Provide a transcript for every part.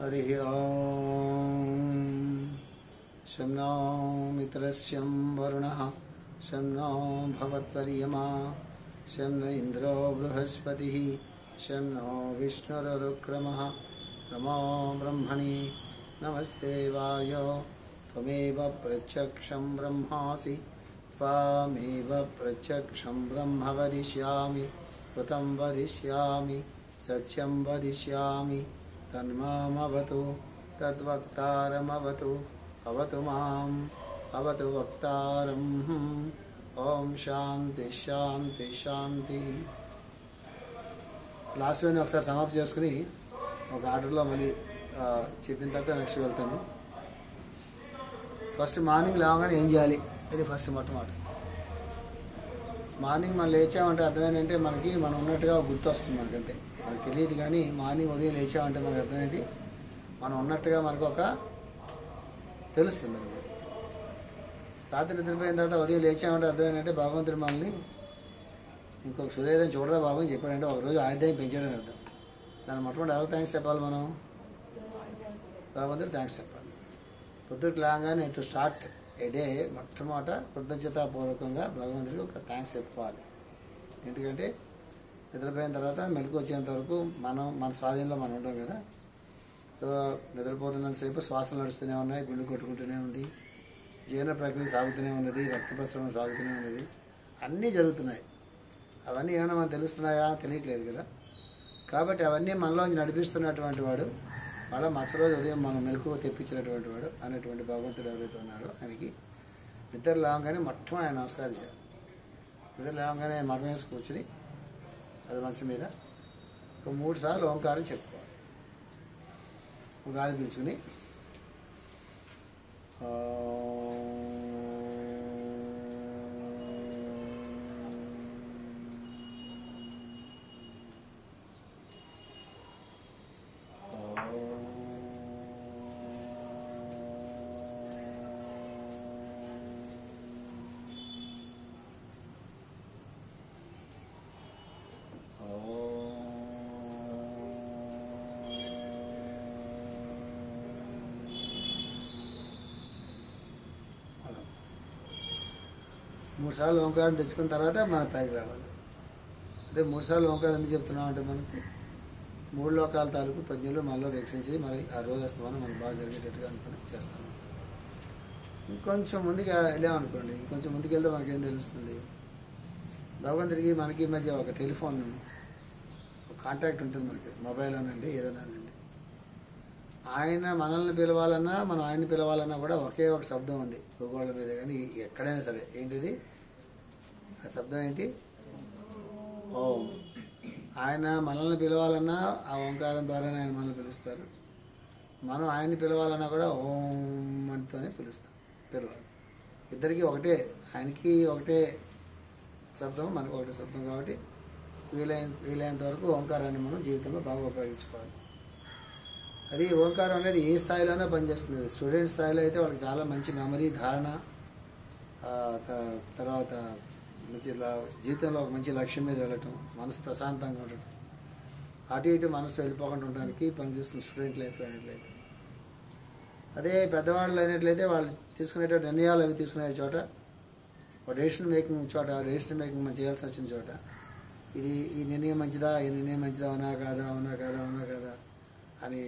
हरिः ॐ शं नो मित्रस्यं वरुणः, शं नो भवत्वर्यमा शं न नो विष्णुरुक्रमः नमो ब्रह्मणि, नमस्ते वाय। त्वमेव प्रत्यक्षं ब्रह्मासि, त्वामेव प्रत्यक्षं ब्रह्म वदिष्यामि, कृतं वदिष्यामि, सत्यं वदिष्यामि। తన్మామవతు తద్వక్తారమవతు అవతు మాం అవతు వక్తారం ఓం శాంతి శాంతి శాంతి లాస్ట్ వన్ ఒకసారి సమాప్తి చేసుకుని ఒక ఆర్డర్లో మళ్ళీ చెప్పిన తర్వాత నెక్స్ట్ వెళ్తాను. ఫస్ట్ మార్నింగ్ లేవగానే ఏం చేయాలి? అది ఫస్ట్ మొట్టమొదటి. మార్నింగ్ మనం లేచామంటే అర్థమైందంటే మనకి మనం ఉన్నట్టుగా గుర్తొస్తుంది మనకంతే మనకు తెలియదు కానీ మార్నింగ్ ఉదయం లేచామంటే మనకు అర్థం ఏంటి మనం ఉన్నట్టుగా మనకు ఒక తెలుస్తుంది రాత్రి నిద్రపోయిన తర్వాత ఉదయం లేచామంటే అర్థం ఏంటంటే భగవంతుడు మనల్ని ఇంకొక సూర్యోదయం చూడరా బాబు అని చెప్పాడంటే ఒక రోజు పెంచాడని అర్థం. దాని మొట్టమొదటి ఎవరు థ్యాంక్స్ చెప్పాలి మనం. భగవంతుడు థ్యాంక్స్ చెప్పాలి. పొద్దుకు లాగానే టు స్టార్ట్ ఏ డే మొట్టమొదట కృతజ్ఞతాపూర్వకంగా భగవంతుడికి ఒక థ్యాంక్స్ చెప్పుకోవాలి. ఎందుకంటే నిద్రపోయిన తర్వాత మెలకు వచ్చేంత వరకు మనం మన స్వాధీనంలో మనం ఉంటాం కదా. సో నిద్రపోతున్నంతసేపు శ్వాసలు నడుస్తూనే ఉన్నాయి గుండె కొట్టుకుంటూనే ఉంది జీవన ప్రక్రియ సాగుతూనే ఉన్నది రక్త ప్రసరణ సాగుతూనే ఉన్నది. అన్నీ జరుగుతున్నాయి. అవన్నీ ఏమైనా మనకు తెలుస్తున్నాయా? తెలియట్లేదు కదా. కాబట్టి అవన్నీ మనలోంచి నడిపిస్తున్నటువంటి వాడు మళ్ళీ మరుసటి ఉదయం మనం మెలకు తెప్పించినటువంటి వాడు అనేటువంటి భగవంతుడు ఎవరైతే ఉన్నాడో ఆయనకి నిద్ర లేవగానే మొట్టమొదటి ఆయన నమస్కారం చేయాలి. నిద్ర లేవగానే మరణం వేసి కూర్చుని అది మంచం మీద ఒక మూడు సార్లు ఓంకారం చెప్పుకోవాలి. ఒక గాలి పీల్చుకుని మూడు సార్లు ఓంకారం తెచ్చుకున్న తర్వాత మన పైకి రావాలి. అంటే మూడు సార్లు ఓంకారం ఎందుకు చెప్తున్నాం అంటే మనకి మూడు లోకాల తాలూకు ప్రజ్ఞలు మనలో వికసించి మరి ఆ రోజు వస్తామని మనకు బాగా జరిగేటట్టుగా అనుకుని చేస్తాము ఇంకొంచెం ముందుకు వెళ్ళామనుకోండి ఇంకొంచెం ముందుకు వెళ్తే మనకేం తెలుస్తుంది? భగవంతుడికి మనకి ఈ మధ్య ఒక టెలిఫోన్ ఒక కాంటాక్ట్ ఉంటుంది మనకి. మొబైల్ అనండి ఏదైనా అనండి. ఆయన మనల్ని పిలవాలన్నా మనం ఆయన్ని పిలవాలన్నా కూడా ఒకే ఒక శబ్దం ఉంది. భూగోళం మీద కానీ ఎక్కడైనా సరే. ఏంటిది? ఆ శబ్దం ఏంటి? ఓం. ఆయన మనల్ని పిలవాలన్నా ఆ ఓంకారం ద్వారానే ఆయన మనల్ని పిలుస్తారు. మనం ఆయన్ని పిలవాలన్నా కూడా ఓం అంటూనే పిలుస్తాం పిలవాలి ఇద్దరికి ఒకటే ఆయనకి ఒకటే శబ్దం మనకు ఒకటే శబ్దం కాబట్టి వీలైన వీలైనంత వరకు ఓంకారాన్ని మనం జీవితంలో బాగా ఉపయోగించుకోవాలి. అది ఓంకారం అనేది ఏ స్థాయిలోనే పనిచేస్తుంది. స్టూడెంట్ స్థాయిలో అయితే వాళ్ళకి చాలా మంచి మెమరీ ధారణ త- తర్వాత మంచి జీవితంలో ఒక మంచి లక్ష్యం మీద వెళ్ళటం మనసు ప్రశాంతంగా ఉండటం. అటు ఇటు మనసు వెళ్ళిపోకుండా ఉండడానికి పనిచేస్తుంది స్టూడెంట్ లైఫ్ అయినట్లయితే అదే పెద్దవాళ్ళు అయినట్లయితే వాళ్ళు తీసుకునేటువంటి నిర్ణయాలు అవి తీసుకునే చోట ఒక డెసిషన్ మేకింగ్ చోట డెసిషన్ మేకింగ్ మనం చేయాల్సి వచ్చిన చోట ఇది ఈ నిర్ణయం మంచిదా ఈ నిర్ణయం మంచిదా అవునా కాదా అవునా కాదా అవునా కాదా అని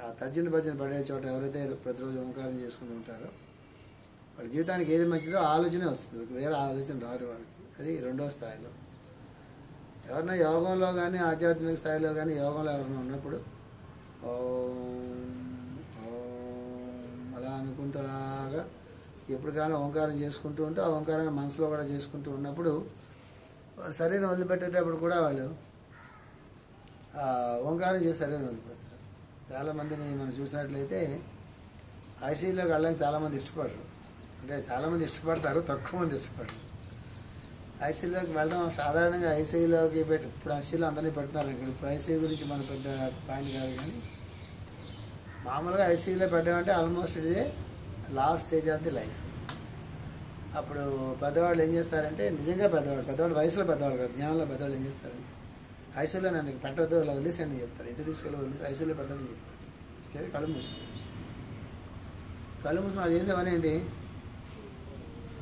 ఆ తర్జన భజన పడే చోట ఎవరైతే ప్రతిరోజు ఓంకారం చేసుకుంటూ ఉంటారో వాడి జీవితానికి ఏది మంచిదో ఆలోచనే వస్తుంది. వేరే ఆలోచన రాదు వాళ్ళకి. అది రెండో స్థాయిలో. ఎవరైనా యోగంలో కానీ ఆధ్యాత్మిక స్థాయిలో కానీ యోగంలో ఎవరైనా ఉన్నప్పుడు అలా అనుకుంటలాగా ఎప్పటికైనా ఎప్పుడు కానీ ఓంకారం చేసుకుంటూ ఉంటే ఆ ఓంకారాన్ని మనసులో కూడా చేసుకుంటూ ఉన్నప్పుడు వాళ్ళు శరీరం వదిలిపెట్టేటప్పుడు కూడా వాళ్ళు ఓంకారం చేసి శరీరం వదిలిపెట్టారు చాలామందిని మనం చూసినట్లయితే ఐసీయూలోకి వెళ్ళడానికి చాలామంది ఇష్టపడరు. అంటే చాలా మంది ఇష్టపడతారు తక్కువ మంది ఇష్టపడతారు ఐసీయూలోకి వెళ్ళడం సాధారణంగా ఐసీయూలోకి పెట్టి ఇప్పుడు ఐసీయూలో అందరినీ పెడుతున్నారు ఇక్కడ. ఇప్పుడు ఐసీయూ గురించి మన పెద్ద పాయింట్ కాదు కానీ మామూలుగా ఐసీయూలో పెట్టడం అంటే ఆల్మోస్ట్ ఇదే last stage of the life అప్పుడు పెద్దవాళ్ళు ఏం చేస్తారంటే నిజంగా పెద్దవాళ్ళు పెద్దవాళ్ళు వయసులో పెద్దవాళ్ళు కాదు జ్ఞానంలో పెద్దవాళ్ళు ఏం చేస్తారంటే ఐసీయూలో నన్ను పెట్టద్దు అలా వదిలేసండి చెప్తారు. ఇంటి తీసుకెళ్ళి వదిలేసి ఐసీయూలో పెట్టదని చెప్తారు. ఓకే, కళ్ళు మూసుకుంటారు కళ్ళు మూసుకుని వాళ్ళు చేసేవనేంటి? ఏంటి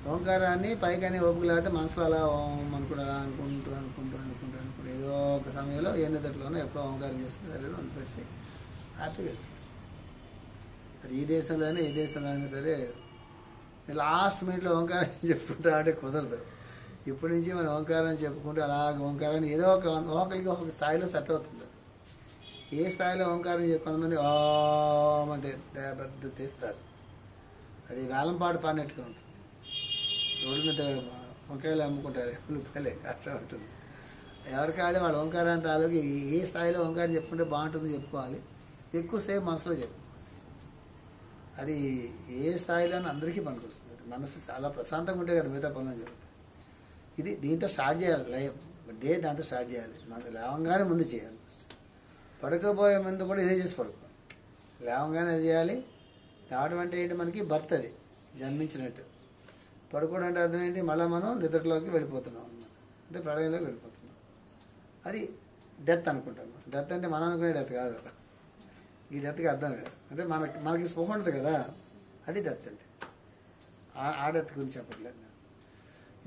ఓంకారాన్ని పైకని ఓపిక లేకపోతే మనసులో అలా ఓం అనుకుంటా అనుకుంటూ అనుకుంటూ అనుకుంటూ అనుకుంటూ ఏదో ఒక సమయంలో ఏ నిద్రలోనో ఎప్పుడో ఓంకారం చేస్తుంది అదే వదిలిపెట్టి హ్యాపీగా అది ఈ దేశంలోనే ఏ దేశంలో అయినా సరే లాస్ట్ మినిట్లో ఓంకారం చెప్పుకుంటా అంటే కుదరదు. ఇప్పటి నుంచి మనం ఓంకారం చెప్పుకుంటూ అలాగ ఓంకారాన్ని ఏదో ఒక ఒకరికి ఒక స్థాయిలో సెట్ అవుతుంది. ఏ స్థాయిలో ఓంకారం చెప్పి కొంతమంది ఓం అంటే పెద్ద తీస్తారు. అది వేలంపాటు పాడినట్టుగా ఉంటుంది. రోడ్డు మీద వంకాయలు అమ్ముకుంటారు? ఉల్లిపాయలే అట్లా ఉంటుంది. ఎవరికి ఆడే వాళ్ళ ఓంకారాన్ని తాలూకు ఏ స్థాయిలో ఓంకారం చెప్పుకుంటే బాగుంటుంది చెప్పుకోవాలి. ఎక్కువసేపు మనసులో చెప్పు. అది ఏ స్థాయిలో అందరికీ పనికొస్తుంది మనసు చాలా ప్రశాంతంగా ఉంటే కదా మిగతా పనులు జరుగుతుంది ఇది దీంతో స్టార్ట్ చేయాలి లైఫ్ డే దాంతో స్టార్ట్ చేయాలి. మనం లేవంగానే ముందు చేయాలి పడుకోబోయే ముందు కూడా ఇదే చేసి పడుకో లేవంగానే అది చేయాలి? లేవడం అంటే ఏంటి? మనకి బర్త్ అది జన్మించినట్టు. పడుకోవడం అంటే అర్థం ఏంటి? మళ్ళీ మనం నిద్రలోకి వెళ్ళిపోతున్నాం. అనమాట అంటే ప్రళయంలోకి వెళ్ళిపోతున్నాం. అది డెత్ అనుకుంటాం. డెత్ అంటే మనం అనుకునే డెత్ కాదు. ఈ డెత్కి అర్థం కాదు అంటే మనకి మనకి స్పృహ ఉంటుంది కదా. అది డెత్ అంటే ఆ- డెత్ గురించి చెప్పట్లేదు నేను.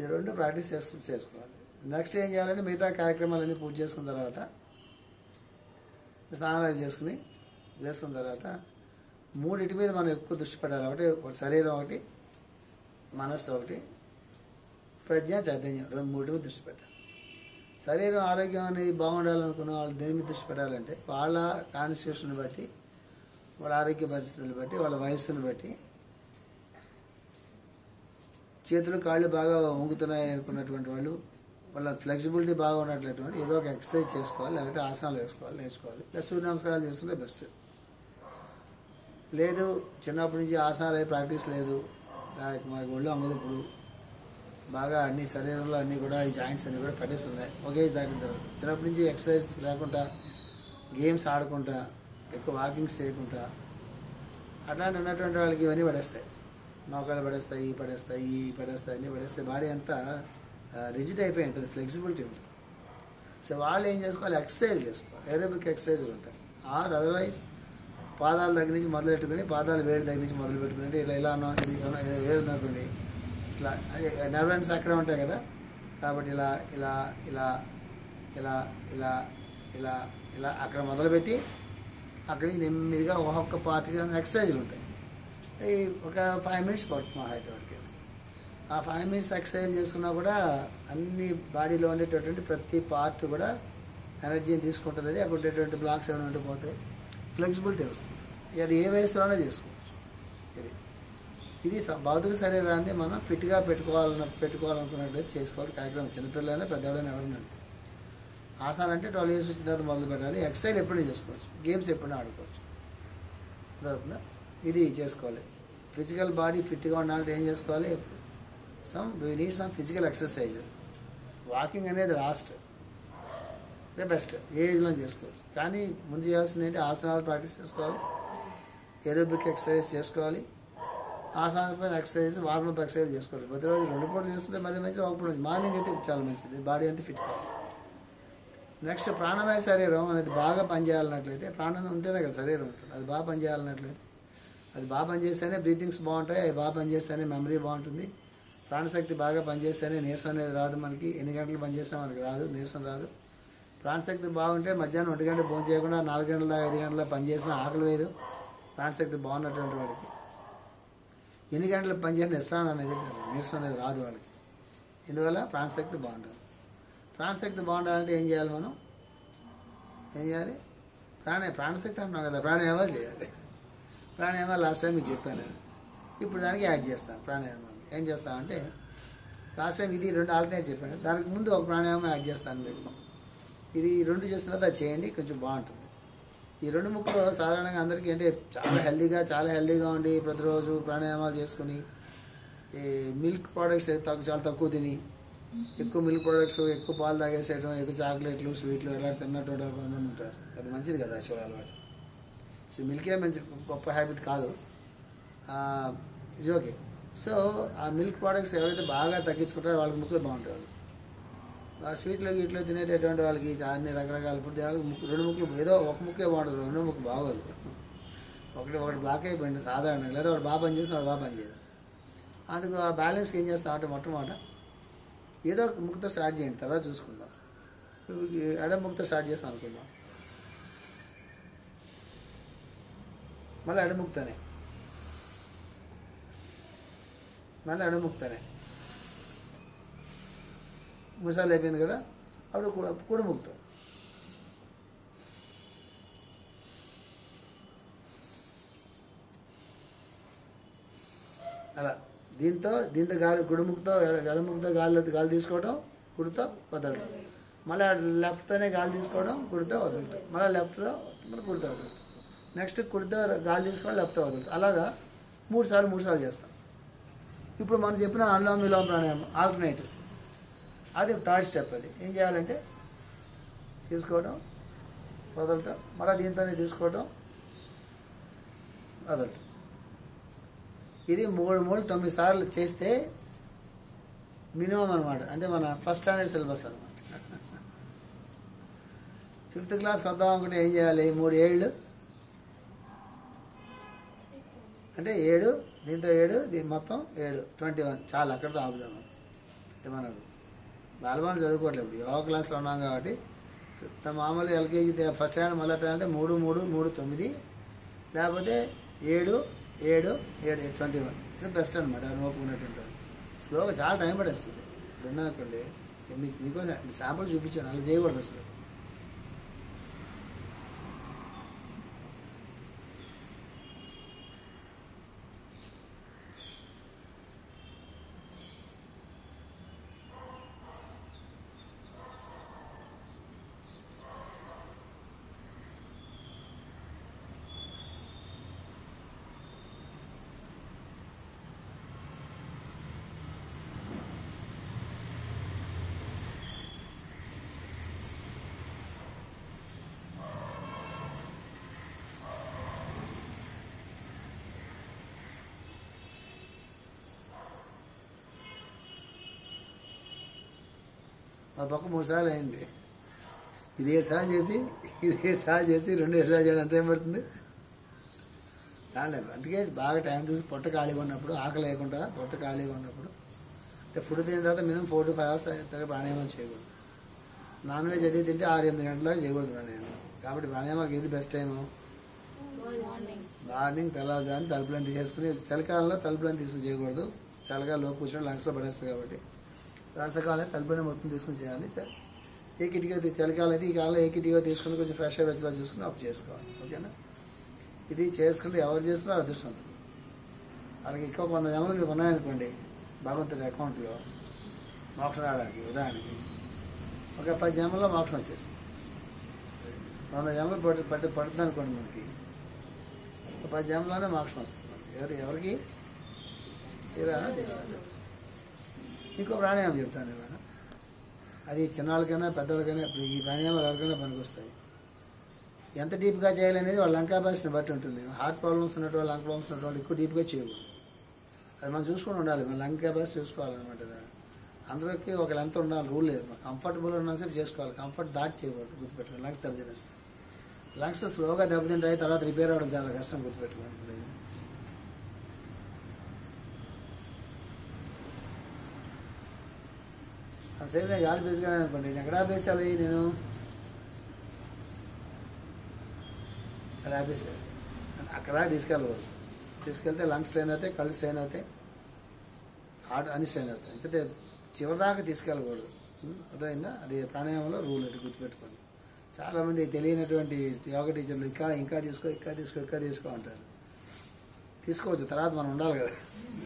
ఇది రెండు ప్రాక్టీస్ చేస్తూ చేసుకోవాలి. నెక్స్ట్ ఏం చేయాలంటే మిగతా కార్యక్రమాలన్నీ పూజ చేసుకున్న తర్వాత స్నానాలు చేసుకుని చేసుకున్న తర్వాత మూడింటి మీద మనం ఎక్కువ దృష్టి పెట్టాలి. ఒకటి శరీరం ఒకటి మనస్సు ఒకటి ప్రజ్ఞ చైతన్యం రెండు మూడు దృష్టి పెట్టాలి. శరీరం ఆరోగ్యం అనేది బాగుండాలనుకున్న వాళ్ళు దేని మీద దృష్టి పెట్టాలంటే వాళ్ళ కాన్స్టిట్యూషన్ బట్టి వాళ్ళ ఆరోగ్య పరిస్థితులు బట్టి వాళ్ళ వయస్సును బట్టి. చేతులు కాళ్ళు బాగా వంగుతున్నాయి అనుకున్నటువంటి వాళ్ళు వాళ్ళ ఫ్లెక్సిబిలిటీ బాగా ఉన్నట్లటువంటి ఏదో ఒక ఎక్సర్సైజ్ చేసుకోవాలి లేకపోతే ఆసనాలు వేసుకోవాలి నేర్చుకోవాలి. లేదా సూర్య నమస్కారాలు చేసుకుంటే బెస్ట్ లేదు చిన్నప్పటి నుంచి ఆసనాలు ప్రాక్టీస్ లేదు మాకు మా ఒళ్ళు అమ్మదు ఇప్పుడు బాగా అన్ని శరీరంలో అన్ని కూడా ఈ జాయింట్స్ అన్ని కూడా పడేస్తున్నాయి ఒకే దాటిన తర్వాత చిన్నప్పటి నుంచి ఎక్సర్సైజ్ లేకుండా గేమ్స్ ఆడుకుంటా ఎక్కువ వాకింగ్స్ చేయకుండా అట్లాంటి ఉన్నటువంటి వాళ్ళకి ఇవన్నీ పడేస్తాయి. మోకాలు పడేస్తాయి ఈ పడేస్తాయి ఈ పడేస్తాయి అన్నీ పడేస్తాయి. బాడీ అంతా రిజిడ్ అయిపోయి ఉంటుంది ఫ్లెక్సిబిలిటీ ఉంటుంది. సో వాళ్ళు ఏం చేసుకోవాలి? ఎక్సర్సైజ్ చేసుకోవాలి. ఏరోబిక్ ఎక్సర్సైజ్లు ఉంటాయి. ఆర్ అదర్వైజ్ పాదాల దగ్గర నుంచి మొదలు పెట్టుకుని పాదాలు వేడి దగ్గర నుంచి మొదలు పెట్టుకుని ఇలా ఇలా అన్నా ఇది ఇలా వేరు అనుకోండి ఇట్లా నర్వెన్స్ అక్కడే ఉంటాయి కదా కాబట్టి ఇలా ఇలా ఇలా ఇలా ఇలా ఇలా ఇలా అక్కడ మొదలుపెట్టి అక్కడికి నెమ్మదిగా ఒక్కొక్క పార్ట్గా ఎక్సర్సైజ్లు ఉంటాయి. ఒక ఫైవ్ మినిట్స్ పడుతుంది మా హైదరాబాద్కి వరకు. ఆ ఫైవ్ మినిట్స్ ఎక్సర్సైజ్ చేసుకున్నా కూడా అన్ని బాడీలో ఉండేటటువంటి ప్రతి పార్ట్ కూడా ఎనర్జీని తీసుకుంటుంది. అది అక్కడ ఉండేటువంటి బ్లాక్స్ ఏమైనా ఉండిపోతాయి ఫ్లెక్సిబిలిటీ వస్తుంది. అది ఏ వయసులోనే చేసుకోవచ్చు. ఇది. ఇది స- భౌతిక శరీరాన్ని మనం ఫిట్గా పెట్టుకోవాలన్న పెట్టుకోవాలనుకున్నట్లయితే చేసుకోవాలి. కార్యక్రమం చిన్నపిల్లలైనా పెద్దవాళ్ళైనా ఎవరైనా అంతే. ఆసనాలు అంటే ట్వెల్వ్ ఇయర్స్ వచ్చిన తర్వాత మొదలు పెట్టాలి. ఎక్సర్సైజ్ ఎప్పుడైనా చేసుకోవచ్చు. గేమ్స్ ఎప్పుడైనా ఆడుకోవచ్చు. అదవుతుందా ఇది చేసుకోవాలి. ఫిజికల్ బాడీ ఫిట్గా ఉండాలంటే ఏం చేసుకోవాలి? Some we need some physical exercise walking అనేది లాస్ట్ ద బెస్ట్ ఏ ఏజ్లో చేసుకోవచ్చు. కానీ ముందు చేయాల్సింది ఏంటి? ఆసనాలు ప్రాక్టీస్ చేసుకోవాలి. ఏరోబిక్ ఎక్సర్సైజ్ చేసుకోవాలి. ఆ పైన ఎక్సర్సైజ్ వార్మప్ ఎక్సర్సైజ్ చేసుకోవాలి. ప్రతిరోజు రెండు పూటలు చేస్తుంటే మరీ మంచిది ఒక పూట మార్నింగ్ అయితే చాలా మంచిది. బాడీ అంతా ఫిట్ కావాలి. నెక్స్ట్ ప్రాణమయ శరీరం అనేది బాగా పనిచేయాలన్నట్లయితే ప్రాణం ఉంటేనే కదా శరీరం ఉంటుంది. అది బాగా పనిచేయాలన్నట్లయితే అది బాగా పనిచేస్తేనే బ్రీతింగ్స్ బాగుంటాయి అది బాగా పనిచేస్తేనే మెమరీ బాగుంటుంది. ప్రాణశక్తి బాగా పనిచేస్తేనే నీరసం అనేది రాదు మనకి. ఎన్ని గంటలు పనిచేసినా మనకి రాదు నీరసం రాదు. ప్రాణశక్తి బాగుంటే మధ్యాహ్నం ఒంటి గంట భోజనం చేయకుండా నాలుగు గంటల ఐదు గంటల పనిచేసిన ఆకలి వేయదు. ప్రాణశక్తి బాగున్నటువంటి వాడికి. ఎన్ని గంటలు పనిచేసిన నిస్సానం అనేది నీరసం అనేది రాదు వాళ్ళకి ఇందువల్ల ప్రాణశక్తి బాగుంటుంది ప్రాణశక్తి బాగుండాలంటే ఏం చేయాలి మనం? ఏం చేయాలి? ప్రాణ ప్రాణశక్తి అంటున్నాం కదా ప్రాణాయామాలు చేయాలి. ప్రాణాయామాలు లాస్ట్ టైం మీకు చెప్పాను. నేను ఇప్పుడు దానికి యాడ్ చేస్తాను ప్రాణాయామాలు. ఏం చేస్తామంటే లాస్ట్ టైం ఇది రెండు ఆల్టర్నేట్ చెప్పాను. దానికి ముందు ఒక ప్రాణాయామం యాడ్ చేస్తాను మీకు. ఇది రెండు చేసిన తర్వాత చేయండి కొంచెం బాగుంటుంది. ఈ రెండు ముక్కలు సాధారణంగా అందరికీ అంటే చాలా హెల్దీగా చాలా హెల్దీగా ఉండి ప్రతిరోజు ప్రాణాయామాలు చేసుకుని ఈ మిల్క్ ప్రోడక్ట్స్ తక్కువ చాలా తక్కువ తిని ఎక్కువ మిల్క్ ప్రోడక్ట్స్ ఎక్కువ పాలు తాగేసేయడం ఎక్కువ చాక్లెట్లు స్వీట్లు ఇలా తిన్నటువంటి కొంతమంది ఉంటారు. అది మంచిది కదా యాక్చువల్ అలవాటు. సో మిల్కే మంచి గొప్ప హ్యాబిట్ కాదు. ఇది ఓకే. సో ఆ మిల్క్ ప్రోడక్ట్స్ ఎవరైతే బాగా తగ్గించుకుంటారో వాళ్ళకి ముక్కలు బాగుంటాయి వాళ్ళు. ఆ స్వీట్లో గీట్లో తినేటటువంటి వాళ్ళకి అన్ని రకరకాల ఇప్పుడు రెండు ముక్కలు ఏదో ఒక ముక్కే బాగుంటుంది. రెండో ముక్కు బాగోదు. ఒకటి ఒకటి బ్లాక్ అయిపోయింది సాధారణంగా. లేదా ఒకటి బాగా పని చేసి వాడు బాగా పని చేయదు. అందుకు ఆ బ్యాలెన్స్కి ఏం చేస్తా? అంటే మొట్టమొదట ఏదో ఒక ముక్కుతో స్టార్ట్ చేయండి. తర్వాత చూసుకుందాం. ఎడ ఎడమ ముక్కుతో స్టార్ట్ చేస్తాం అనుకుందాం. మళ్ళీ ఎడముక్తనే మళ్ళీ ఎడముక్తనే ముసాలు అయిపోయింది కదా అప్పుడు కు- అలా దీంతో దీంతో గాలి కుడిముక్తో ఎడముక్తో గాలి గాలి తీసుకోవడం కుడితో వదలడం మళ్ళీ లెఫ్ట్తోనే గాలి తీసుకోవడం కుడితో వదలటం. మళ్ళీ లెఫ్ట్లో మళ్ళీ కుడితో వదలటం. నెక్స్ట్ కుడితో గాలి తీసుకోవడం లెఫ్ట్తో వదలటం. అలాగా మూడు సార్లు మూడు సార్లు చేస్తాం. ఇప్పుడు మనం చెప్పిన అనులోమ విలోమ ప్రాణాయామం ఆల్టర్నేటివ్స్. అది థర్డ్ స్టెప్ అది. ఏం చేయాలంటే తీసుకోవడం వదలటం మళ్ళీ దీంతోనే తీసుకోవడం వదలటం. ఇది మూడు మూడు తొమ్మిది సార్లు చేస్తే మినిమం అనమాట అంటే మన ఫస్ట్ స్టాండర్డ్ సిలబస్ అనమాట ఫిఫ్త్ క్లాస్కి వద్దాం అనుకుంటే ఏం చేయాలి? మూడు ఏళ్ళు. అంటే ఏడు దీంతో ఏడు దీని మొత్తం ఏడు. Twenty one. చాలా అక్కడితో ఆపుదాం. అంటే మనకు బాలబాన్ చదువుకోవట్లేదు ఇప్పుడు. యోగా క్లాస్లో ఉన్నాం కాబట్టి ఫిఫ్త్ మామూలు ఎల్కేజీ ఫస్ట్ స్టాండర్డ్ మొదట అంటే మూడు మూడు మూడు తొమ్మిది. లేకపోతే ఏడు ఏడు ఏడు ట్వంటీ వన్. ఇట్స్ బెస్ట్ అనమాట అని స్లోగా చాలా టైం పడేస్తుంది ఇప్పుడు మీకు మీకు శాంపుల్ చూపించాను. అలా చేయకూడదు అసలు. ఆ పక్క మూడు సార్లు అయింది. ఇది ఏడు సార్లు చేసి ఇది ఏడు సార్లు చేసి రెండు ఏడు సార్లు చేయడం అంత ఏం పడుతుంది? చాలేదు అందుకే బాగా టైం చూసి పొట్ట ఖాళీగా ఉన్నప్పుడు ఆకలి లేకుండా పొట్ట ఖాళీగా ఉన్నప్పుడు అంటే ఫుడ్ తిన్న తర్వాత minimum four to five hours తర్వాత ప్రాణాయామం చేయకూడదు. నాన్ వెజ్ అది తింటే ఆరు ఎనిమిది గంటల చేయకూడదు ప్రాణాయామం. కాబట్టి ప్రాణాయామాకి ఏది బెస్ట్ టైము? మార్నింగ్ తెల్లవారుజాని తలుపులను తీసేసుకుని చలికాలంలో తలుపులను తీసుకుని చేయకూడదు. చలికాలంలో కూర్చొని లంగ్స్లో పడేస్తుంది కాబట్టి. రాసకాలం తలుపుని మొత్తం తీసుకుని చేయాలి. ఏ కిటికీ తీ- చలికాలం అయితే ఈ కాలంలో ఏ కిటికీ తీసుకుని కొంచెం ఫ్రెష్ అయ్యి వచ్చేలా చూసుకుని అప్ చేసుకోవాలి. ఓకేనా? ఇది చేసుకుంటే ఎవరు చేసినా అదృష్టం. వాళ్ళకి ఎక్కువ వంద జమలు మీకు ఉన్నాయనుకోండి భగవంతుడి అకౌంట్లో మోక్షం రావడానికి ఉదాహరణకి ఒక పది జమల్లో మోక్షం వచ్చేస్తుంది. వంద జమలు పట్టు పట్టు పడుతుంది అనుకోండి మనకి ఒక పది జమలోనే మోక్షం వస్తుంది. ఎవరు ఎవరికి? తీరా చేస్తారు ఇంకో ప్రాణాయామం చెప్తాను ఇవాళ అది చిన్నవాళ్ళకైనా పెద్దవాళ్ళకైనా ఇప్పుడు ఈ ప్రాణాయామాలు ఎవరికైనా పనికొస్తాయి. ఎంత డీప్గా చేయాలనేది వాళ్ళ లంగ్ బట్టి ఉంటుంది. హార్ట్ ప్రాబ్లమ్స్ ఉన్నట్టు వాళ్ళు లంగ్ ప్రాబ్లమ్స్ ఉన్నట్టు వాళ్ళు ఎక్కువ డీప్గా చేయకూడదు అది మనం చూసుకొని ఉండాలి. మన లంగ్ కెపాసిటీ చూసుకోవాలన్నమాట. అందరికీ ఒక లెంత్ ఉండాలి రూల్ లేదు. కంఫర్టబుల్ ఉన్నసేపు చేసుకోవాలి. కంఫర్ట్ దాటి చేయకూడదు గుర్తుపెట్టుకోండి లంగ్స్ దెబ్బతినేస్తాయి. లంగ్స్ స్లోగా దెబ్బతింటాయి తర్వాత రిపేర్ అవ్వడం చాలా కష్టం గుర్తుపెట్టుకోండి. అంతసేపు నేను గాలి పీసుగానే అనుకోండి. నేను ఎక్కడ ఆపేసాలి నేను? అక్కడ ఆపేసాలి అక్కడ తీసుకెళ్ళకూడదు. తీసుకెళ్తే లంగ్స్ స్ట్రెయిన్ అవుతాయి కళ్ళు స్ట్రెయిన్ అవుతాయి హార్ట్ అన్ని స్ట్రెయిన్ అవుతాయి. ఎందుకంటే చివరిదాకా తీసుకెళ్ళకూడదు. ఉం? అర్థమైందా? అది ప్రాణాయామంలో రూల్ అది గుర్తుపెట్టుకోండి. చాలామంది తెలియనటువంటి యోగా టీచర్లు ఇంకా ఇంకా తీసుకో ఇంకా తీసుకో ఇంకా తీసుకో అంటారు. తీసుకోవచ్చు. తర్వాత మనం ఉండాలి కదా.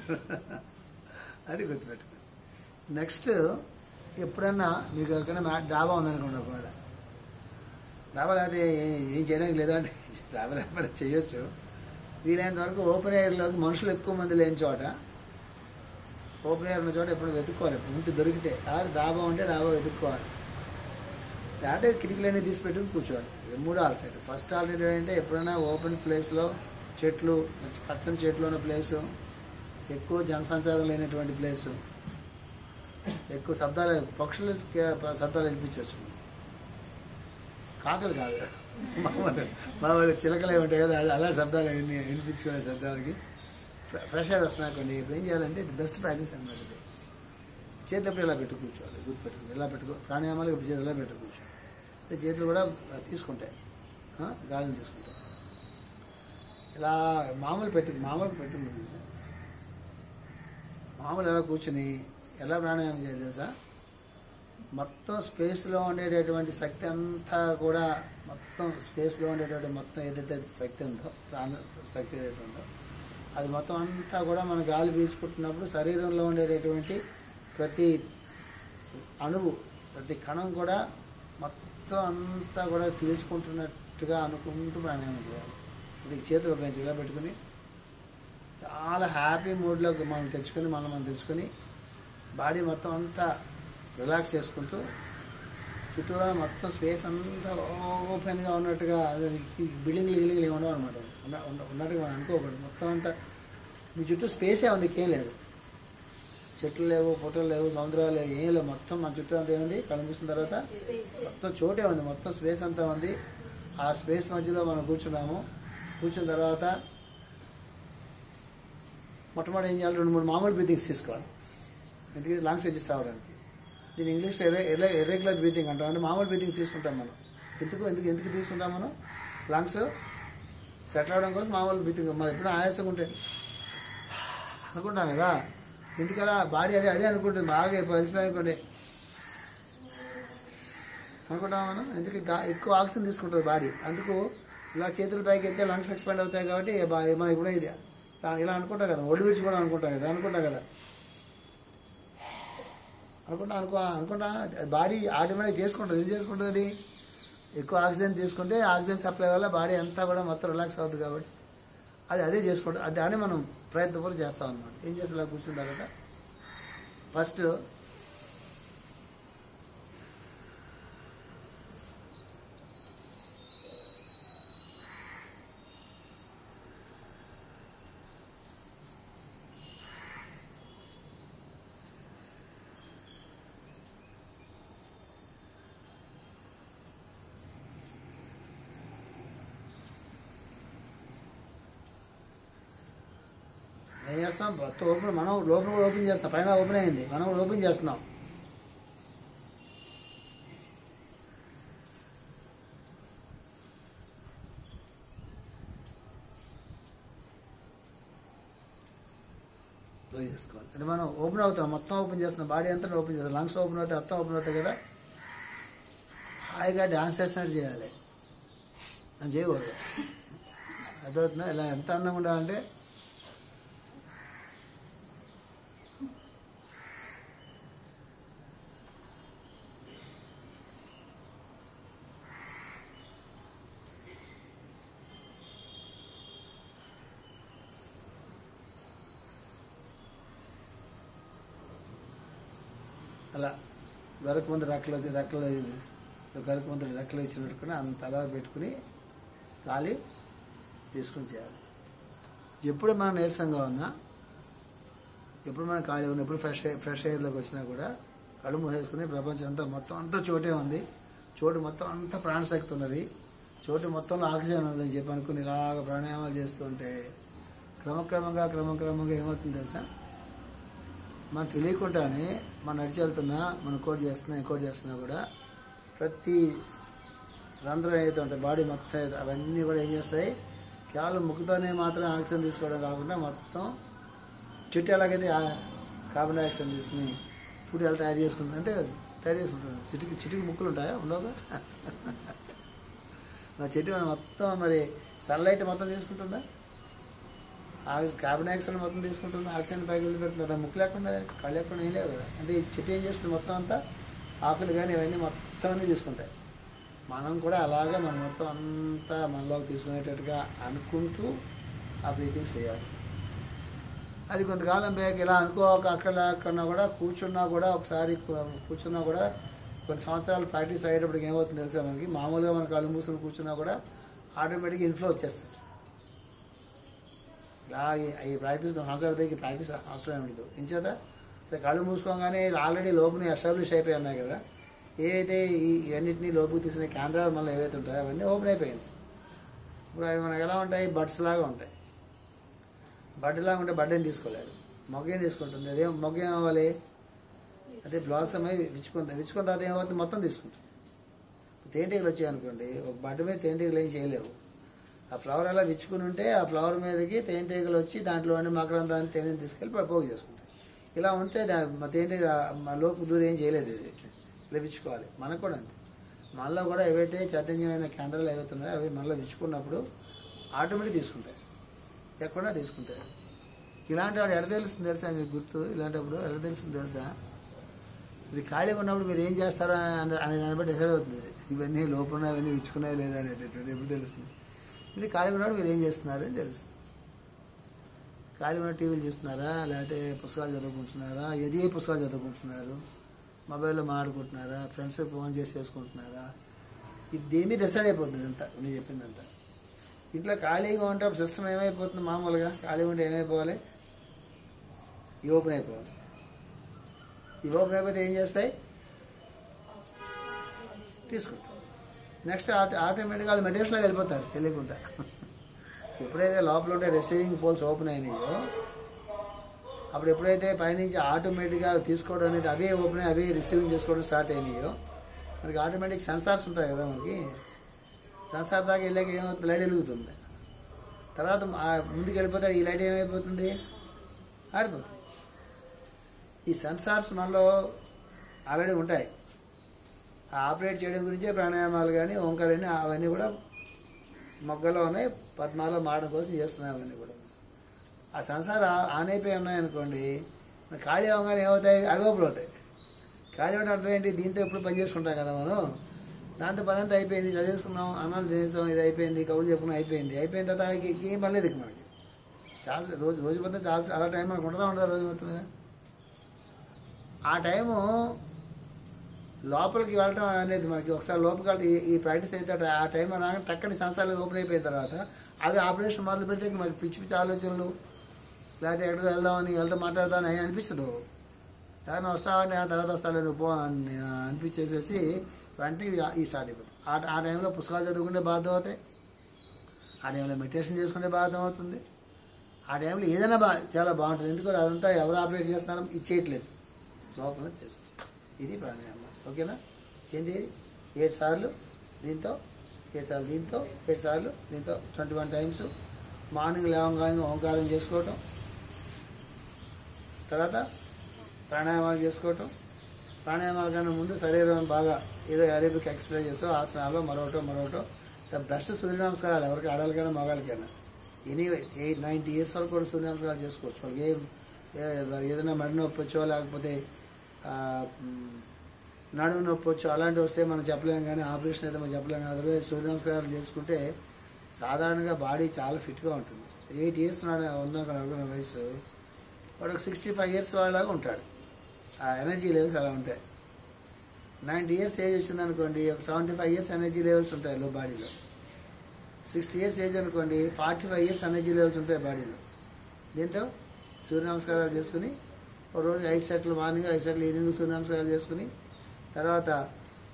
అది గుర్తుపెట్టుకోండి. నెక్స్ట్ ఎప్పుడన్నా మీకు ఎక్కడైనా డాబా ఉందనుకోండి ఒకవేళ. డాబా లేకపోతే ఏం చేయడానికి లేదంటే డాబా లేకపోతే చేయొచ్చు. వీలైనంత వరకు ఓపెన్ ఎయిర్లోకి మనుషులు ఎక్కువ మంది లేని చోట ఓపెన్ ఎయిర్ ఉన్న చోట ఎప్పుడు వెతుక్కోవాలి. ఇంటి దొరికితే. కాదు డాబా ఉంటే డాబా వెతుక్కోవాలి. దాంట్లో కిటికీలన్నీ తీసి పెట్టుకుని కూర్చోవాలి. మూడు మూడో ఆల్టర్నేటివ్. ఫస్ట్ ఆల్టర్నేటివ్ అంటే ఎప్పుడైనా ఓపెన్ ప్లేస్లో చెట్లు మంచి పచ్చని చెట్లు ఉన్న ప్లేసు ఎక్కువ జనసంచారం లేనటువంటి ప్లేసు. ఎక్కువ శబ్దాలు పక్షులు శబ్దాలు వినిపించవచ్చు. కాకలు కాదు. మామూలు మామూలు చిలకలు ఉంటాయి కదా అలా- శబ్దాలు వినిపించుకునే శబ్దాలకి. ఫ్రెష్ ఎయిర్ వస్తున్నా కొన్ని ఇప్పుడు ఏం చేయాలంటే ఇది బెస్ట్ ప్రాక్టీస్ అనమాట ఇది. చేతులప్పుడు ఇలా పెట్టు కూర్చోవాలి? గుర్తు పెట్టుకుని ఇలా పెట్టుకో ప్రాణాయామాలు ఇప్పుడు చేతులు ఇలా పెట్టు కూర్చోవాలి? చేతులు కూడా తీసుకుంటాయి. గాలిని తీసుకుంటాయి. ఇలా మామూలు పెట్టి మామూలు పెట్టుకుంటుంది మామూలు ఎలా కూర్చొని ఎలా ప్రాణాయామం చేయాలి తెలుసా? మొత్తం స్పేస్లో ఉండేటటువంటి శక్తి అంతా కూడా మొత్తం స్పేస్లో ఉండేటటువంటి మొత్తం ఏదైతే శక్తి ఉందో ప్రాణ శక్తి ఏదైతే ఉందో అది మొత్తం అంతా కూడా మన గాలి పీల్చుకుంటున్నప్పుడు శరీరంలో ఉండేటటువంటి ప్రతి అణువు ప్రతి కణం కూడా మొత్తం అంతా కూడా పీల్చుకుంటున్నట్టుగా అనుకుంటూ ప్రాణాయామం చేయాలి. ఇది చేతులు పెంచి పెట్టుకుని చాలా హ్యాపీ మూడ్లోకి మనం తెచ్చుకొని మనం మనం తెచ్చుకొని బాడీ మొత్తం అంతా రిలాక్స్ చేసుకుంటూ చుట్టూరా మొత్తం స్పేస్ అంతా ఓపెన్గా ఉన్నట్టుగా బిల్డింగ్లు గిల్డింగ్లు ఉండవు అనమాట ఉన్నట్టుగా మనం అనుకోకూడదు. మొత్తం అంతా మీ చుట్టూ స్పేసే ఉంది ఇంకేం లేదు. చెట్లు లేవు పుట్టలు లేవు సముద్రాలు లేవు ఏం లేవు. మొత్తం మన చుట్టూ అంతా ఏముంది? కనిపిస్తున్న తర్వాత మొత్తం చోటే ఉంది. మొత్తం స్పేస్ అంతా ఉంది. ఆ స్పేస్ మధ్యలో మనం కూర్చున్నాము. కూర్చున్న తర్వాత మొట్టమొదటి ఏం చేయాలి? రెండు మూడు మామూలు బ్రీతింగ్స్ తీసుకోవాలి. ఎందుకంటే లంగ్స్ అడ్జస్ట్ అవ్వడానికి దీని ఇంగ్లీష్లో ఎర్ర ఎర్ర ఎర్రెగ్యులర్ బ్రీతింగ్ అంటాం. అంటే మామూలు బ్రీతింగ్ తీసుకుంటాం మనం. ఎందుకు ఎందుకు ఎందుకు తీసుకుంటాం మనం? లంగ్స్ సెటిల్ అవడం కోసం మామూలు బ్రీతింగ్ మరి ఎప్పుడు ఆయాసంగా ఉంటే అనుకుంటాం కదా. ఎందుకలా? బాడీ అదే అదే అనుకుంటుంది. బాగా పరిస్థితి అనుకోండి అనుకుంటాం మనం? ఎందుకు ఎక్కువ ఆక్సిజన్ తీసుకుంటుంది బాడీ. అందుకు ఇలా చేతుల పైకి వెళ్తే లంగ్స్ ఎక్స్పాండ్ అవుతాయి కాబట్టి మనకి కూడా మనం ఇది ఇలా అనుకుంటాం కదా. ఒడి విడిచి కూడా అనుకుంటాం కదా అనుకుంటాం కదా. అనుకుంటా అనుకో అనుకుంటా. బాడీ ఆటోమేటిక్ చేసుకుంటుంది. ఏం చేసుకుంటుంది? అది ఎక్కువ ఆక్సిజన్ తీసుకుంటే ఆక్సిజన్ సప్లై వల్ల బాడీ అంతా కూడా మొత్తం రిలాక్స్ అవుతుంది కాబట్టి అది అదే చేసుకుంటుంది అది దాన్ని మనం ప్రయత్నపూర్వకం చేస్తాం అనమాట ఏం చేస్తే? ఇలా కూర్చున్న తర్వాత ఫస్ట్ చేస్తాం. ఓపెన్ మనం లోపల కూడా ఓపెన్ చేస్తాం. పైన ఓపెన్ అయింది. మనం కూడా ఓపెన్ చేస్తున్నాం. క్లోజ్ చేసుకోవాలి. అంటే మనం ఓపెన్ అవుతాం మొత్తం ఓపెన్ చేస్తున్నాం. బాడీ అంతా ఓపెన్ చేస్తాం లంగ్స్ ఓపెన్ అవుతాయి. మొత్తం ఓపెన్ అవుతాయి కదా. హాయిగా డాన్స్ చేసినట్టు చేయాలి. అని చేయకూడదు. అర్థమవుతుందా? ఇలా ఎంత అందంగా ఉండాలంటే అలా గరకు ముందు రెక్కలు రెక్కలు గరకు ముందు రెక్కలు ఇచ్చినట్టుకుని అంత అలా పెట్టుకుని గాలి తీసుకుని చేయాలి. ఎప్పుడు మనం నీరసంగా ఉన్నా ఎప్పుడు మనం ఖాళీ ఉన్నా ఎప్పుడు ఫ్రెష్ ఫ్రెష్ ఎయిర్లోకి వచ్చినా కూడా కళ్ళు మూసేసుకుని ప్రపంచం అంతా మొత్తం అంతా చోటే ఉంది. చోటు మొత్తం అంతా ప్రాణశక్తి ఉన్నది. చోటు మొత్తంలో ఆక్సిజన్ ఉన్నదని చెప్పి అనుకుని ఇలాగ ప్రాణాయామాలు చేస్తుంటే క్రమక్రమంగా క్రమక్రమంగా ఏమవుతుంది తెలుసా? మనం తెలియకుండానే మనం నడిచి వెళ్తున్నా మనం కోట్ చేస్తున్నా ఎక్కువ చేస్తున్నా కూడా ప్రతి రంధ్రం ఏదైతే ఉంటాయి బాడీ మొత్తం అవన్నీ కూడా ఏం చేస్తాయి? కేవలం ముక్కుతోనే మాత్రం ఆక్సిజన్ తీసుకోవడం కాకుండా మొత్తం చెట్టు ఎలాగైతే కార్బన్ డైఆక్సైడ్ తీసుకుని ఫుడ్ ఎలా తయారు చేసుకుంటుంది అంటే తయారు చేసుకుంటుంది. చిటికి చిటికి ముక్కులు ఉంటాయా? ఉండవు? మా చెట్టు మొత్తం మరి సన్లైట్ మొత్తం తీసుకుంటుందా? కార్బన్ డైఆక్సైడ్ మొత్తం తీసుకుంటుంది ఆక్సిజన్ పైకి వెళ్ళి ముక్కు లేకుండా కళ్ళు లేకుండా ఏం లేదు. కదా అంటే ఈ చెట్టు ఏం చేస్తుంది? మొత్తం అంతా ఆకులు కానీ ఇవన్నీ మొత్తం అన్నీ తీసుకుంటాయి. మనం కూడా అలాగే మనం మొత్తం అంతా మనలోకి తీసుకునేటట్టుగా అనుకుంటూ ఆ బ్రీతింగ్ చేయాలి. అది కొంతకాలం బ్యాక్ ఇలా అనుకోక అక్కడ లేకున్నా కూడా కూర్చున్నా కూడా ఒకసారి కూర్చున్నా కూడా కొన్ని సంవత్సరాలు ప్రాక్టీస్ అయ్యేటప్పటికి ఏమవుతుంది తెలుసా మనకి? మామూలుగా మన కళ్ళు మూసుకొని కూర్చున్నా కూడా ఆటోమేటిక్గా ఇన్ఫ్లో వచ్చేస్తుంది. ఈ- ప్రాక్టీస్ సంవత్సరాల పైకి ప్రాక్టీస్ అవసరం ఉండదు ఇంచేత సరే కళ్ళు మూసుకోగానే ఆల్రెడీ లోపల ఎస్టాబ్లిష్ అయిపోయి ఉన్నాయి కదా. ఏదైతే ఈ ఇవన్నిటిని లోపు తీసుకునే కేంద్రాలు మళ్ళీ ఏవైతే ఉంటాయో అవన్నీ ఓపెన్ అయిపోయింది ఇప్పుడు అవి మనకు ఎలా ఉంటాయి? బడ్స్ లాగా ఉంటాయి. బడ్ లాగా ఉంటే బడ్ ఏం తీసుకోలేదు మొగ్గ ఏం తీసుకుంటుంది? అదే మొగ్గ ఏం అవ్వాలి? అదే బ్లాసమ్ అయి విచ్చుకుంటుంది. విచ్చుకుంటే తర్వాత మొత్తం తీసుకుంటుంది. తేనెటీగలు వచ్చాయి అనుకోండి ఒక బడ్ మీద తేనెటీగలు ఏం చేయలేవు. ఆ ఫ్లవర్ అలా విచ్చుకుని ఉంటే ఆ ఫ్లవర్ మీదకి తేనెటీగలు వచ్చి దాంట్లో అన్ని మకరందాన్ని తేనెని తీసుకెళ్ళి పోగు చేసుకుంటాయి. ఇలా ఉంటే మా తేనెటీగ మా లోపు దూరం ఏం చేయలేదు ఇది. ఇలా విచ్చుకోవాలి. మనకు కూడా అంతే. మనలో కూడా ఏవైతే చైతన్యమైన కేంద్రాలు ఏవైతే ఉన్నాయో అవి మనలో విచ్చుకున్నప్పుడు ఆటోమేటిక్ తీసుకుంటాయి. ఎక్కడా తీసుకుంటాయి. ఇలాంటి వాడు ఎడ తెలుస్తుంది తెలుసా మీకు గుర్తు? ఇలాంటప్పుడు ఎడ తెలుస్తుంది తెలుసా? ఇది ఖాళీగా ఉన్నప్పుడు మీరు ఏం చేస్తారో అనే అనే దాన్ని బట్టి డిసైడ్ అవుతుంది. ఇవన్నీ లోపల అవన్నీ విచ్చుకున్నాయి లేదా అనేటటువంటి ఎప్పుడు తెలుస్తుంది? ఇది ఖాళీగా ఉన్నాడు మీరు ఏం చేస్తున్నారు అని తెలుస్తుంది ఖాళీ ఉన్న టీవీలు చూస్తున్నారా? లేకపోతే పుస్తకాలు చదువుకుంటున్నారా? ఏది ఏ పుస్తకాలు చదువుకుంటున్నారు? మొబైల్లో మాట్లాడుకుంటున్నారా? ఫ్రెండ్స్ ఫోన్ చేసి చేసుకుంటున్నారా? ఇది డిసైడ్ అయిపోతుంది అంతా నేను చెప్పిందంతా. ఇంట్లో ఖాళీగా ఉంటే సిస్టమ్ ఏమైపోతుంది మామూలుగా? ఖాళీగా ఉంటే ఏమైపోవాలి? ఈ ఓపెన్ అయిపోవాలి. ఈ ఓపెన్ అయిపోతే ఏం చేస్తాయి? తీసుకుంటాం నెక్స్ట్ ఆటోమేటిక్గా అది మెడిటేషన్లోకి వెళ్ళిపోతారు తెలియకుండా. ఎప్పుడైతే లోపల ఉంటే రిసీవింగ్ పోల్స్ ఓపెన్ అయినాయో అప్పుడు ఎప్పుడైతే పైనుంచి ఆటోమేటిక్గా తీసుకోవడం అనేది అవే ఓపెన్ అయ్యి అవే రిసీవింగ్ చేసుకోవడం స్టార్ట్ అయినాయో మనకి ఆటోమేటిక్ సెన్సార్స్ ఉంటాయి కదా మనకి. సెన్సార్ దాకా వెళ్ళాక ఏమవుతుంది? లైట్ వెలుగుతుంది. తర్వాత ముందుకు వెళ్ళిపోతే ఈ లైట్ ఏమైపోతుంది? ఆరిపోతుంది. ఈ సెన్సార్స్ మనలో ఆల్రెడీ ఉంటాయి. ఆపరేట్ చేయడం గురించే ప్రాణాయామాలు కానీ ఓంకారాన్ని అవన్నీ కూడా మొగ్గలో ఉన్నాయి. పద్మాలో మాడడం కోసం చేస్తున్నాయి అవన్నీ కూడా. ఆ సంసారం ఆనైపోయి ఆన్ అయిపోయి ఉన్నాయనుకోండి ఖాళీ అవగానే ఏమవుతాయి? అవి అవుతాయి. ఖాళీ అవడం అర్థం ఏంటి? దీంతో ఎప్పుడు పని చేసుకుంటాం కదా మనం. దాంతో పని అంతా అయిపోయింది. చదివేసుకున్నాం అన్నాలు చేసాం ఇది అయిపోయింది కబుర్లు చెప్పుకున్నాం అయిపోయింది. అయిపోయిన తర్వాత ఆయనకి ఏం పర్లేదు ఇక మనకి. చాలా రోజు రోజు మొత్తం చాలా చాలా టైం మనకు ఉంటుందా ఉండదా రోజు మొత్తం ఆ టైము లోపలికి వెళ్ళటం అనేది మనకి ఒకసారి లోపలికి ఈ- ప్రాక్టీస్ అయితే ఆ టైం రాగానే టక్కని సంస్థలు ఓపెన్ అయిపోయిన తర్వాత అవి ఆపరేషన్ మొదలు పెడితే మనకి పిచ్చి పిచ్చి ఆలోచనలు. లేకపోతే ఎక్కడికి వెళ్దామని వెళ్తే మాట్లాడదామని అని అనిపిస్తుంది తర్వాత వస్తావని ఆ తర్వాత వస్తాను నువ్వు పో అని అనిపించేసేసి వెంటనే ఈ స్టార్ట్ అయిపోతుంది ఆ ఆ టైంలో పుస్తకాలు చదువుకుంటే బాధ అవుతాయి ఆ టైంలో మెడిటేషన్ చేసుకుంటే బాధ అవుతుంది ఆ టైంలో ఏదైనా బా చాలా బాగుంటుంది. ఎందుకంటే అదంతా ఎవరు ఆపరేట్ చేస్తున్నారో ఇచ్చేయట్లేదు లోపల చేస్తుంది. ఇది ప్రాణాయామం. ఓకేనా? ఏంటి చేయాలి? ఏడు సార్లు దీంతో ఏడు సార్లు దీంతో ఏడు సార్లు దీంతో ట్వంటీ వన్ టైమ్స్ మార్నింగ్ లేవగానే ఓంకారం చేసుకోవటం. తర్వాత ప్రాణాయామాలు చేసుకోవటం. ప్రాణాయామాల కన్నా ముందు శరీరం బాగా ఏదో అరేబిక్ ఎక్సర్సైజెస్ ఆసనాలు మరొకటో మరొకటో. బెస్ట్ సూర్య నమస్కారాలు ఎవరికి ఆడాలికైనా మగాళ్ళకైనా. ఎనీ ఎయిట్ నైంటీ ఇయర్స్ వరకు కూడా సూర్య నమస్కారాలు చేసుకోవచ్చు. వాళ్ళకి ఏం ఏదైనా మడి నొప్పి వచ్చో లేకపోతే నడుము నొప్పి వచ్చు అలాంటివి వస్తే మనం చెప్పలేం కానీ ఆపరేషన్ అయితే మనం చెప్పలేం. కానీ అదర్వైజ్ సూర్య నమస్కారాలు చేసుకుంటే సాధారణంగా బాడీ చాలా ఫిట్గా ఉంటుంది. ఎయిట్ ఇయర్స్ నాడు ఉన్నాక అనుకున్న వయసు. వాడు ఒక సిక్స్టీ ఫైవ్ ఇయర్స్ వాళ్ళలాగా ఉంటాడు. ఆ ఎనర్జీ లెవెల్స్ అలా ఉంటాయి. నైంటీ ఇయర్స్ ఏజ్ వచ్చింది అనుకోండి ఒక seventy five years energy levels ఉంటాయి లో బాడీలో. సిక్స్టీ ఇయర్స్ ఏజ్ అనుకోండి forty five years energy levels ఉంటాయి బాడీలో. దీంతో? సూర్య నమస్కారాలు చేసుకుని ఒక రోజు ఐదు సెట్లు మార్నింగ్ ఐదు సెట్లు ఈవినింగ్ సూర్య నమస్కారాలు చేసుకుని తర్వాత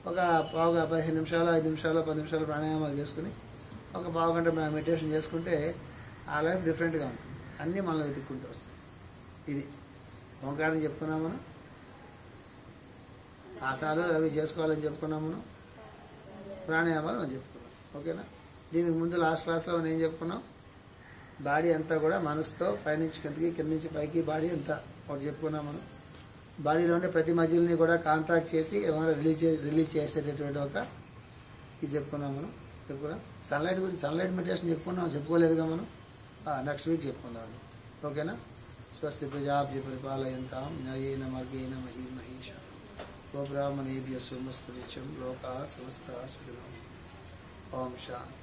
ఒక పావుగా పదిహేను నిమిషాలు ఐదు నిమిషాలు పది నిమిషాలు ప్రాణాయామాలు చేసుకుని ఒక పావు గంట మెడిటేషన్ చేసుకుంటే ఆ లైఫ్ డిఫరెంట్గా ఉంటుంది. అన్నీ మనం వెతుక్కుంటూ వస్తాయి. ఇది ఓంకారం చెప్పుకున్నాం మనం. అవి చేసుకోవాలని చెప్పుకున్నాం మనం. ప్రాణాయామాలు మనం చెప్పుకున్నాం. ఓకేనా? దీనికి ముందు లాస్ట్ క్లాస్లో మనం ఏం చెప్పుకున్నాం? బాడీ అంతా కూడా మనసుతో పైనుంచి కిందకి కింద నుంచి పైకి బాడీ అంతా ఒకటి చెప్పుకున్నాం మనం. బాడీలో ప్రతి మజిల్ని కూడా కాంట్రాక్ట్ చేసి ఏమైనా రిలీజ్ రిలీజ్ చేసేటటువంటి ఒక ఇది చెప్పుకున్నాం మనం. చెప్పుకున్నాం. సన్లైట్ గురించి సన్లైట్ మెడిటేషన్ చెప్పుకున్నాం చెప్పుకోలేదుగా మనం. నెక్స్ట్ వీక్ చెప్పుకుందాం ఓకేనా? స్వస్తి ప్రజాభ్య పరిపాలయంతాం. న్యాయేన మార్గేణ మహీ మహేష. గోబ్రాహ్మణేభ్య సోమస్తు లోకా సమస్త సుఖినో ఓం శాంతి.